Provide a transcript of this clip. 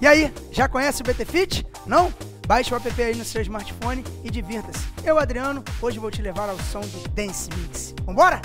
E aí, já conhece o BT Fit? Não? Baixe o app aí no seu smartphone e divirta-se. Eu, Adriano, hoje vou te levar ao som do Dance Mix. Vambora?